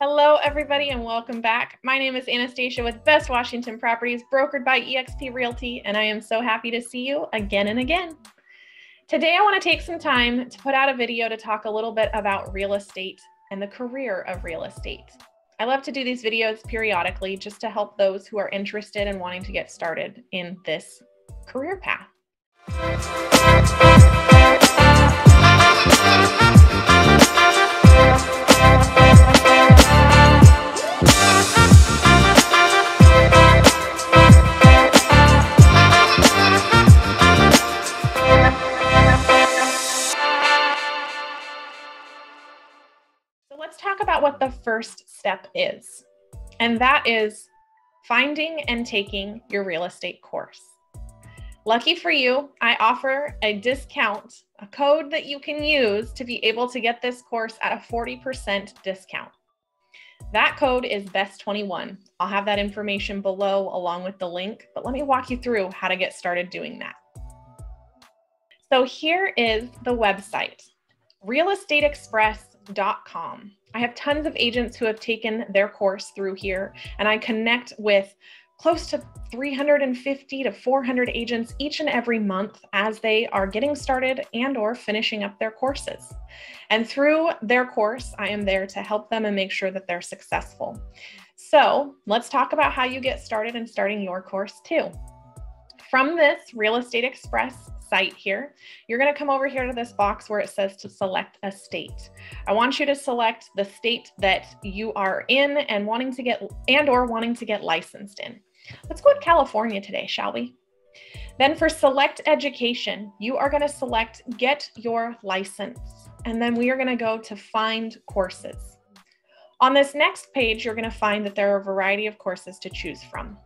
Hello, everybody, and welcome back. My name is Anastacia with Best Washington Properties, brokered by eXp Realty, and I am so happy to see you again and again. Today, I want to take some time to put out a video to talk a little bit about real estate and the career of real estate. I love to do these videos periodically just to help those who are interested in wanting to get started in this career path. About what the first step is, and that is finding and taking your real estate course. Lucky for you, I offer a discount, a code that you can use to be able to get this course at a 40% discount. That code is BEST21. I'll have that information below along with the link, but let me walk you through how to get started doing that. So here is the website, realestateexpress.com. I have tons of agents who have taken their course through here, and I connect with close to 350 to 400 agents each and every month as they are getting started and or finishing up their courses. And through their course, I am there to help them and make sure that they're successful. So let's talk about how you get started in starting your course too. From this Real Estate Express site here, you're going to come over here to this box where it says to select a state. I want you to select the state that you are in and wanting to get and or wanting to get licensed in. Let's go with California today, shall we? Then for select education, you are going to select get your license. And then we are going to go to find courses. On this next page, you're going to find that there are a variety of courses to choose from.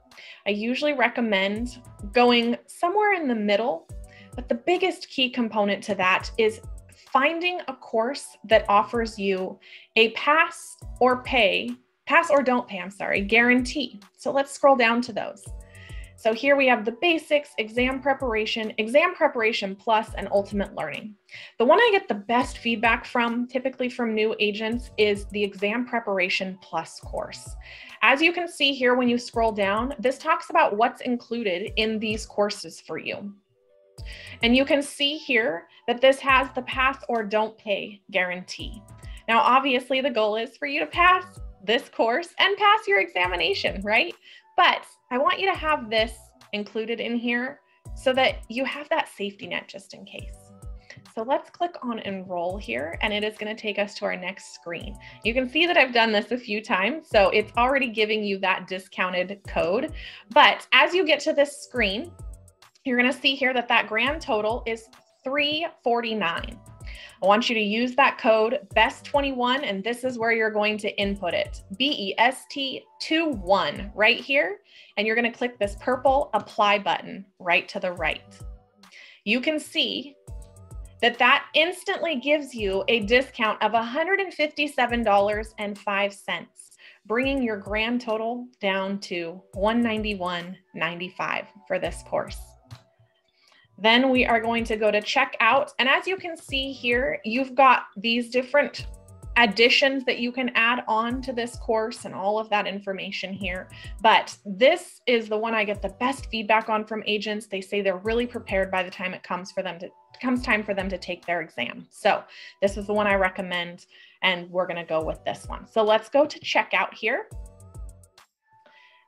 I usually recommend going somewhere in the middle but the biggest key component to that is finding a course that offers you a pass or pay, pass or don't pay, I'm sorry, guarantee. So let's scroll down to those. So here we have the basics, exam preparation, exam preparation plus, and ultimate learning. The one I get the best feedback from, typically from new agents, is the exam preparation plus course. As you can see here when you scroll down, this talks about what's included in these courses for you. And you can see here that this has the pass or don't pay guarantee. Now, obviously the goal is for you to pass this course and pass your examination, right? But I want you to have this included in here so that you have that safety net just in case. So let's click on enroll here and it is gonna take us to our next screen. You can see that I've done this a few times, so it's already giving you that discounted code. But as you get to this screen, you're going to see here that that grand total is 349. I want you to use that code BEST21, and this is where you're going to input it BEST21 right here. And you're going to click this purple apply button right to the right. You can see that that instantly gives you a discount of $157.05, bringing your grand total down to $191.95 for this course. Then we are going to go to checkout. And as you can see here, you've got these different additions that you can add on to this course and all of that information here. But this is the one I get the best feedback on from agents. They say they're really prepared by the time it comes for them to comes time for them to take their exam. So this is the one I recommend and we're going to go with this one. So let's go to checkout here.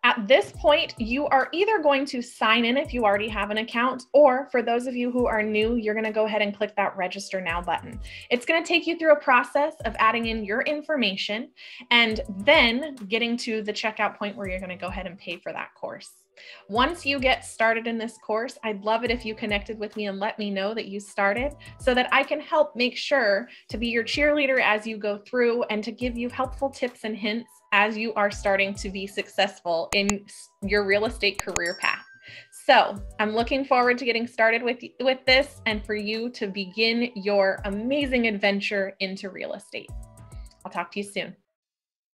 At this point, you are either going to sign in if you already have an account, or for those of you who are new, you're going to go ahead and click that register now button. It's going to take you through a process of adding in your information and then getting to the checkout point where you're going to go ahead and pay for that course. Once you get started in this course, I'd love it if you connected with me and let me know that you started so that I can help make sure to be your cheerleader as you go through and to give you helpful tips and hints as you are starting to be successful in your real estate career path. So I'm looking forward to getting started with, with this and for you to begin your amazing adventure into real estate. I'll talk to you soon.